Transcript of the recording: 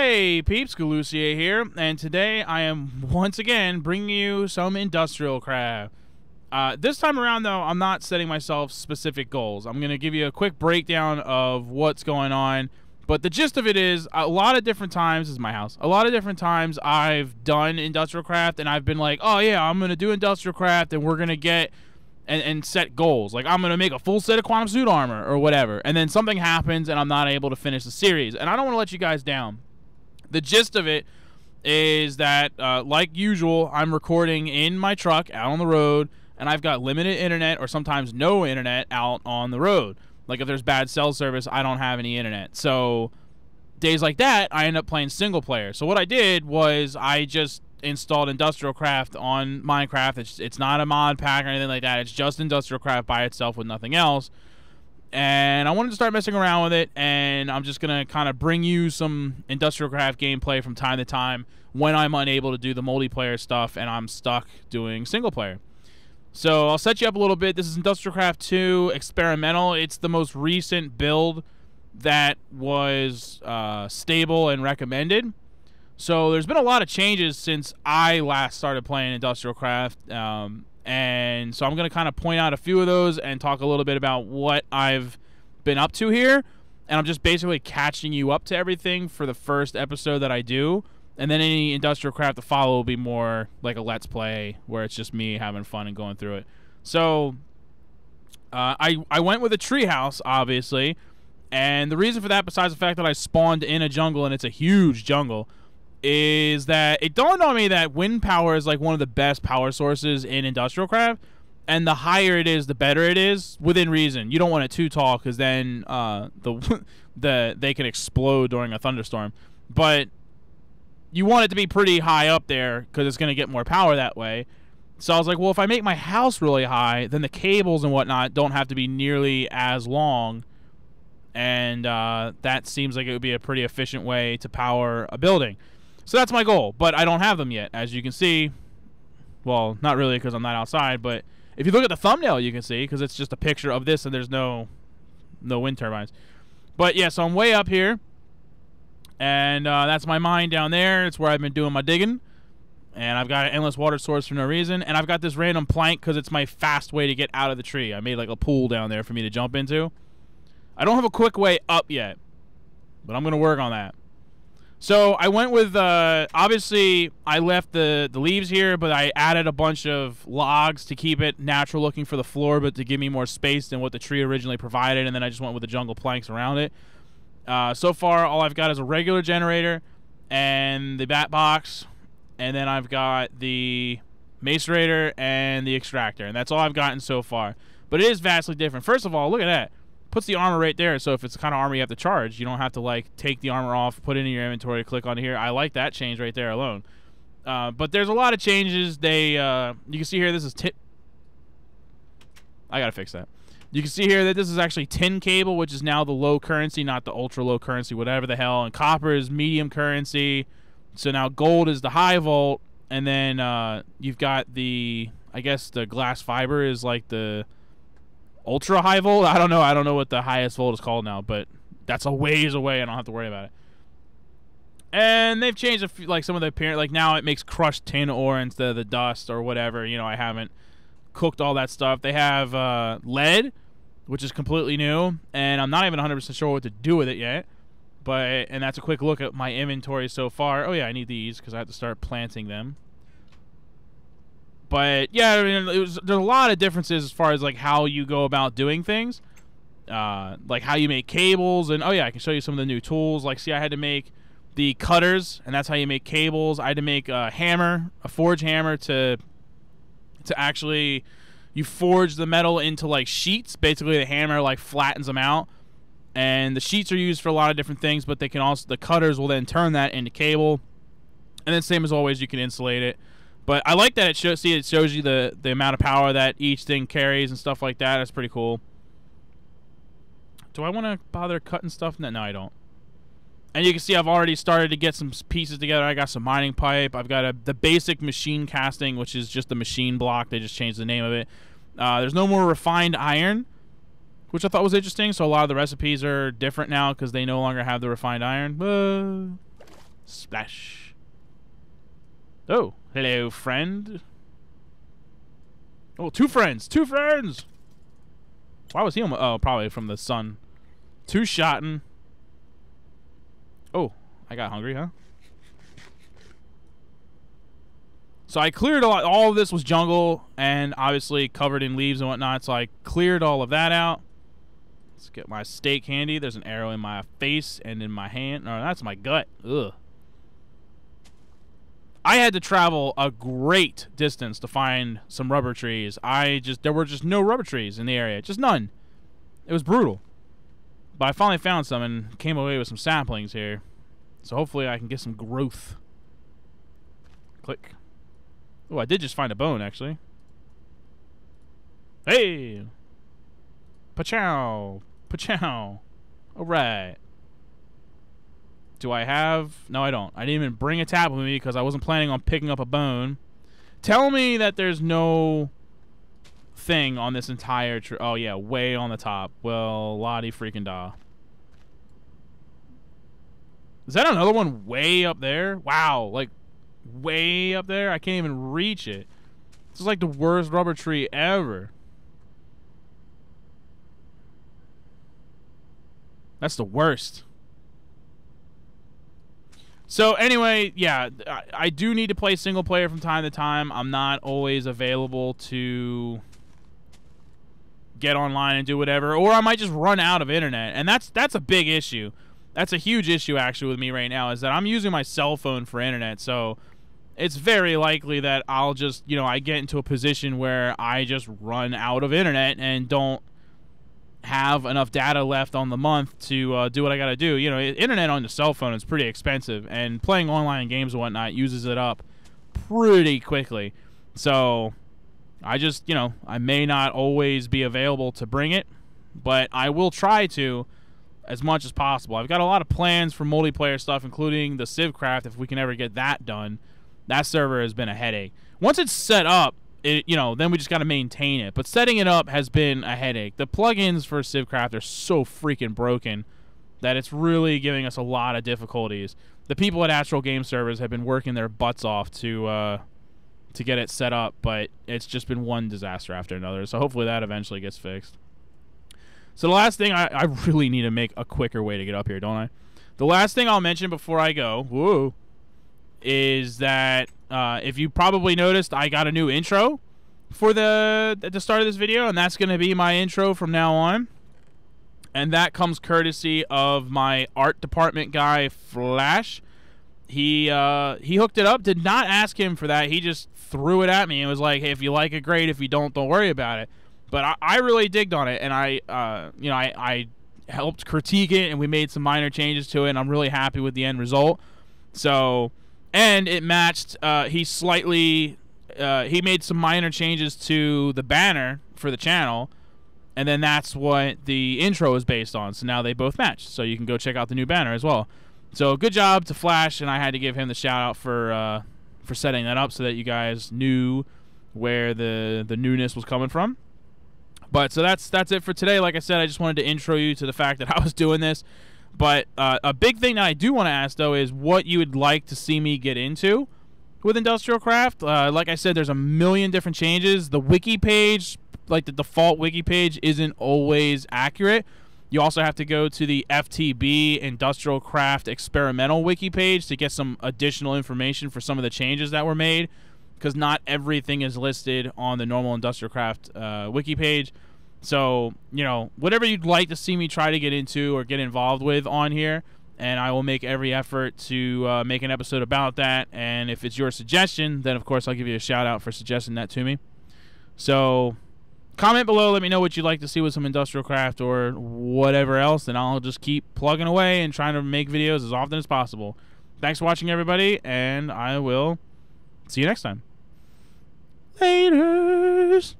Hey peeps, Galucia here, and today I am once again bringing you some industrial craft. Uh, this time around, though, I'm not setting myself specific goals. I'm going to give you a quick breakdown of what's going on, but the gist of it is a lot of different times, is my house, a lot of different times I've done industrial craft, and I've been like, oh yeah, I'm going to do industrial craft, and we're going to get and, and set goals. Like I'm gonna make a full set of quantum suit armor or whatever. And then something happens and I'm not able to finish the series. And I don't want to let you guys down the gist of it is that, uh, like usual, I'm recording in my truck out on the road, and I've got limited internet or sometimes no internet out on the road. Like if there's bad cell service, I don't have any internet. So days like that, I end up playing single player. So what I did was I just installed Industrial Craft on Minecraft. It's it's not a mod pack or anything like that. It's just Industrial Craft by itself with nothing else and I wanted to start messing around with it, and I'm just gonna kind of bring you some industrial craft gameplay from time to time when I'm unable to do the multiplayer stuff and I'm stuck doing single player. So I'll set you up a little bit. This is Industrial Craft 2 Experimental. It's the most recent build that was uh, stable and recommended. So there's been a lot of changes since I last started playing Industrial Craft. Um, and so I'm going to kind of point out a few of those and talk a little bit about what I've been up to here. And I'm just basically catching you up to everything for the first episode that I do. And then any industrial craft to follow will be more like a let's play where it's just me having fun and going through it. So uh, I, I went with a treehouse, obviously. And the reason for that, besides the fact that I spawned in a jungle and it's a huge jungle, is that it dawned on me that wind power is like one of the best power sources in industrial craft and the higher it is the better it is within reason. You don't want it too tall because then uh, the the they can explode during a thunderstorm. But you want it to be pretty high up there because it's going to get more power that way. So i was like well if i make my house really high then the cables and whatnot don't have to be nearly as long and uh, that seems like it would be a pretty efficient way to power a building so that's my goal, but I don't have them yet. As you can see, well, not really because I'm not outside, but if you look at the thumbnail, you can see because it's just a picture of this and there's no no wind turbines. But yeah, so I'm way up here, and uh, that's my mine down there. It's where I've been doing my digging, and I've got an endless water source for no reason, and I've got this random plank because it's my fast way to get out of the tree. I made like a pool down there for me to jump into. I don't have a quick way up yet, but I'm gonna work on that. So I went with uh, obviously I left the the leaves here, but I added a bunch of logs to keep it natural looking for the floor, but to give me more space than what the tree originally provided. And then I just went with the jungle planks around it. Uh, so far, all I've got is a regular generator and the bat box, and then I've got the macerator and the extractor, and that's all I've gotten so far. But it is vastly different. First of all, look at that puts the armor right there. So if it's the kind of armor you have to charge, you don't have to like take the armor off, put it in your inventory, click on here. I like that change right there alone. Uh, but there's a lot of changes. They uh, you can see here. This is tip. I gotta fix that. You can see here that this is actually tin cable, which is now the low currency, not the ultra low currency, whatever the hell. And copper is medium currency. So now gold is the high volt, and then uh, you've got the I guess the glass fiber is like the ultra high volt. I don't know. I don't know what the highest volt is called now, but that's a ways away. I don't have to worry about it. And they've changed a few, like some of the appearance. Like now it makes crushed tin ore instead of the dust or whatever. You know, I haven't cooked all that stuff. They have uh, lead, which is completely new, and I'm not even 100% sure what to do with it yet. But and that's a quick look at my inventory so far. Oh yeah, I need these because I have to start planting them. But yeah, I mean, it was, there's a lot of differences as far as like how you go about doing things, uh, like how you make cables, and oh yeah, I can show you some of the new tools. Like, see, I had to make the cutters, and that's how you make cables. I had to make a hammer, a forge hammer to to actually you forge the metal into like sheets. Basically, the hammer like flattens them out, and the sheets are used for a lot of different things. But they can also the cutters will then turn that into cable, and then same as always, you can insulate it. But I like that it shows see it shows you the the amount of power that each thing carries and stuff like that. That's pretty cool. Do I want to bother cutting stuff? No, no, I don't. And you can see I've already started to get some pieces together. I got some mining pipe. I've got a, the basic machine casing, which is just the machine block. They just changed the name of it. Uh, there's no more refined iron, which I thought was interesting. So a lot of the recipes are different now because they no longer have the refined iron. Splash. Oh, hello, friend. Oh, two friends. Two friends. Why was he on? Oh, probably from the sun. Two shotten. Oh, I got hungry, huh? So I cleared a lot. all of this was jungle and obviously covered in leaves and whatnot. So I cleared all of that out. Let's get my steak handy. There's an arrow in my face and in my hand. No, that's my gut. Ugh. I had to travel a great distance to find some rubber trees. I just there were just no rubber trees in the area, just none. It was brutal. But I finally found some and came away with some saplings here. So hopefully I can get some growth. Click. Oh, I did just find a bone, actually. Hey! Pachow! Pachow! Alright. Do I have... No, I don't. I didn't even bring a tab with me because I wasn't planning on picking up a bone. Tell me that there's no thing on this entire... tree. oh, yeah, way on the top. Well, lottie freaking da. Is that another one way up there? Wow, like way up there. I can't even reach it. This is like the worst rubber tree ever. That's the worst. So anyway, yeah, I, do need to play single player from time to time. I'm not always available to get online and do whatever, or I might just run out of internet, and that's that's a big issue. That's a huge issue actually with me right now is that I'm using my cell phone for internet, so it's very likely that I'll just, you know, I get into a position where I just run out of internet and don't have enough data left on the month to uh, do what I got to do. You know, internet on the cell phone is pretty expensive, and playing online games and whatnot uses it up pretty quickly. So I just, you know, I may not always be available to bring it, but I will try to as much as possible. I've got a lot of plans for multiplayer stuff, including the Civcraft, if we can ever get that done that server has been a headache. Once it's set up, it, you know, then we just got to maintain it. But setting it up has been a headache. The plugins for Civcraft are so freaking broken that it's really giving us a lot of difficulties. The people at Astral Game Servers have been working their butts off to uh, to get it set up, but it's just been one disaster after another. So hopefully that eventually gets fixed. So the last thing I, I really need to make a quicker way to get up here, don't I? The last thing I'll mention before I go, whoa, is that uh, if you probably noticed, I got a new intro for the at the start of this video, and that's going to be my intro from now on. And that comes courtesy of my art department guy, Flash. He uh, he hooked it up. Did not ask him for that. He just threw it at me and was like, "Hey, if you like it, great. If you don't, don't worry about it." But I, I really digged on it, and I uh, you know I, I helped critique it, and we made some minor changes to it. and I'm really happy with the end result. So and it matched. Uh, he slightly uh, he made some minor changes to the banner for the channel, and then that's what the intro is based on. So now they both match. So you can go check out the new banner as well. So good job to Flash, and I had to give him the shout out for uh, for setting that up so that you guys knew where the the newness was coming from. But so that's that's it for today. Like I said, I just wanted to intro you to the fact that I was doing this. But uh, a big thing that I do want to ask though is what you would like to see me get into with industrial craft. Uh, like I said, there's a million different changes. The wiki page, like the default wiki page, isn't always accurate. You also have to go to the FTB Industrial Craft Experimental wiki page to get some additional information for some of the changes that were made, because not everything is listed on the normal Industrial Craft uh, wiki page. So, you know, whatever you'd like to see me try to get into or get involved with on here, and I will make every effort to uh, make an episode about that. And if it's your suggestion, then of course I'll give you a shout out for suggesting that to me. So, comment below. Let me know what you'd like to see with some industrial craft or whatever else, and I'll just keep plugging away and trying to make videos as often as possible. Thanks for watching, everybody, and I will see you next time. Laters.